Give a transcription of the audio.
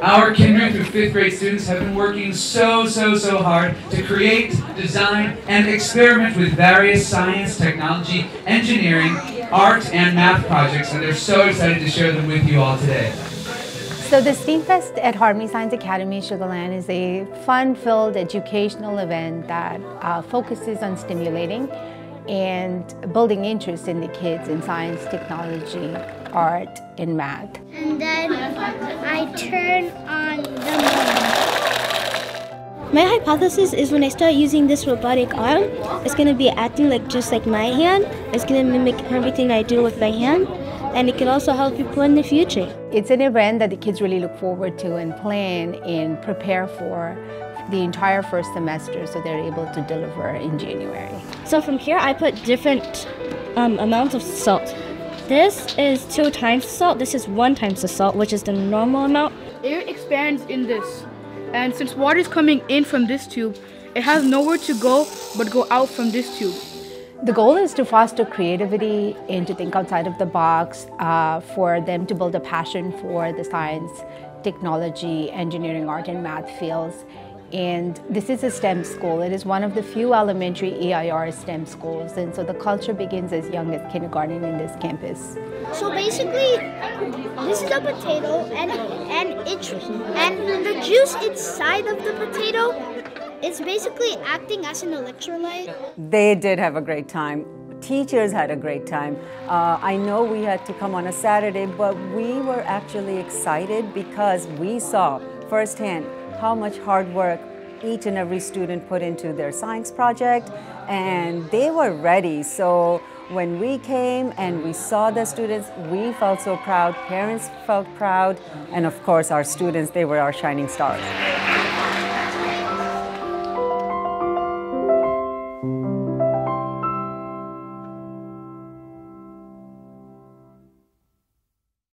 Our kinder through fifth grade students have been working so, so, so hard to create, design, and experiment with various science, technology, engineering, art, and math projects, and they're so excited to share them with you all today. So the STEAM Fest at Harmony Science Academy Sugar Land is a fun-filled educational event that uh, focuses on stimulating and building interest in the kids in science, technology, art, and math. And then I turn on the moon. My hypothesis is when I start using this robotic arm, it's going to be acting like just like my hand. It's going to mimic everything I do with my hand and it can also help people in the future. It's an event that the kids really look forward to and plan and prepare for the entire first semester so they're able to deliver in January. So from here I put different um, amounts of salt. This is two times the salt, this is one times the salt, which is the normal amount. Air expands in this, and since water is coming in from this tube, it has nowhere to go but go out from this tube. The goal is to foster creativity and to think outside of the box uh, for them to build a passion for the science, technology, engineering, art, and math fields. And this is a STEM school. It is one of the few elementary EIR STEM schools. And so the culture begins as young as kindergarten in this campus. So basically, this is a potato, and and it and the juice inside of the potato is basically acting as an electrolyte. They did have a great time. Teachers had a great time. Uh, I know we had to come on a Saturday, but we were actually excited because we saw firsthand how much hard work each and every student put into their science project, and they were ready. So when we came and we saw the students, we felt so proud, parents felt proud, and of course our students, they were our shining stars.